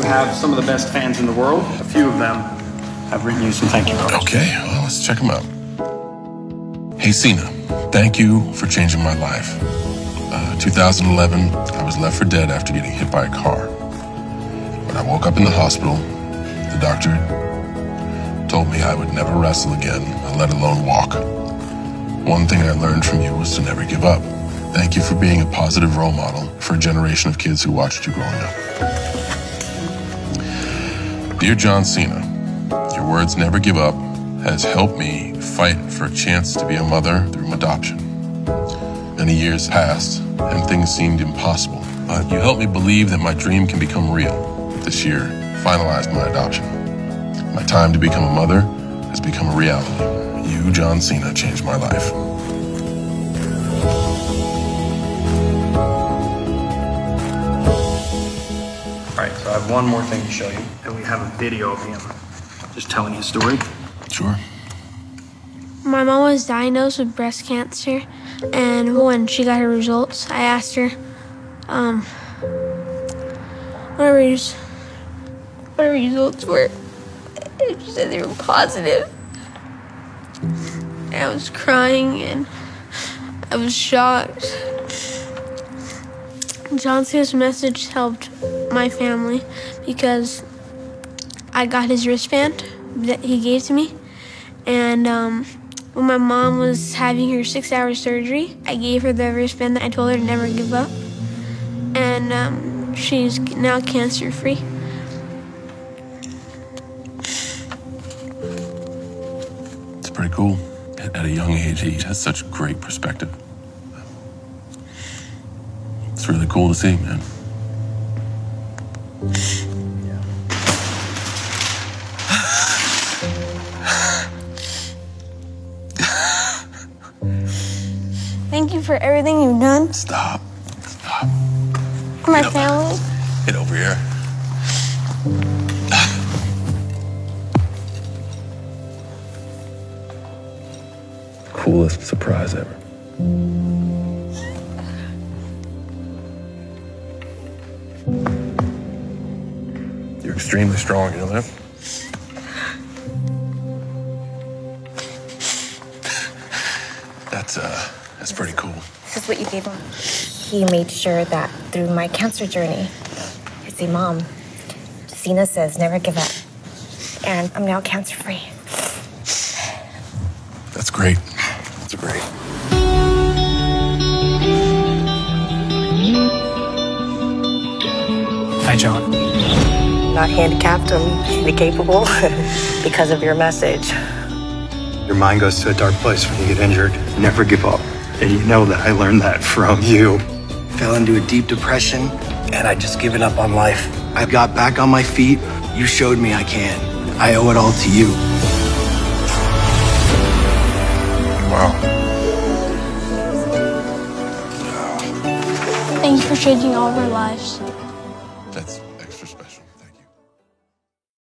have some of the best fans in the world. A few of them have written you some thank you notes. Okay, well, let's check them out. Hey, Cena, thank you for changing my life. Uh, 2011, I was left for dead after getting hit by a car. When I woke up in the hospital, the doctor told me I would never wrestle again, let alone walk. One thing I learned from you was to never give up. Thank you for being a positive role model for a generation of kids who watched you growing up. Dear John Cena, your words never give up has helped me fight for a chance to be a mother through adoption. Many years passed and things seemed impossible, but you helped me believe that my dream can become real. This year finalized my adoption. My time to become a mother has become a reality. You, John Cena, changed my life. I have one more thing to show you. And we have a video of him just telling his story. Sure. My mom was diagnosed with breast cancer, and when she got her results, I asked her, um, what her, res- what her results were. And she said they were positive. And I was crying and I was shocked. John Cena's message helped my family because I got his wristband that he gave to me. And um, when my mom was having her six hour surgery, I gave her the wristband that I told her to never give up. And um, she's now cancer free. It's pretty cool. At a young age, he has such great perspective. It's really cool to see, man. Thank you for everything you've done Stop. Stop. my You family. Get over here. Coolest surprise ever. Extremely strong, you know that? That's uh that's pretty cool. This is what you gave him. He made sure that through my cancer journey, he'd say, Mom, Cena says never give up. And I'm now cancer free. That's great. That's great. Hi, John. Not handicapped, I'm fully capable because of your message. Your mind goes to a dark place when you get injured. Never give up. And you know that I learned that from you. Fell into a deep depression, and I just given up on life. I got back on my feet. You showed me I can. I owe it all to you. Wow. Thank you for changing all of our lives.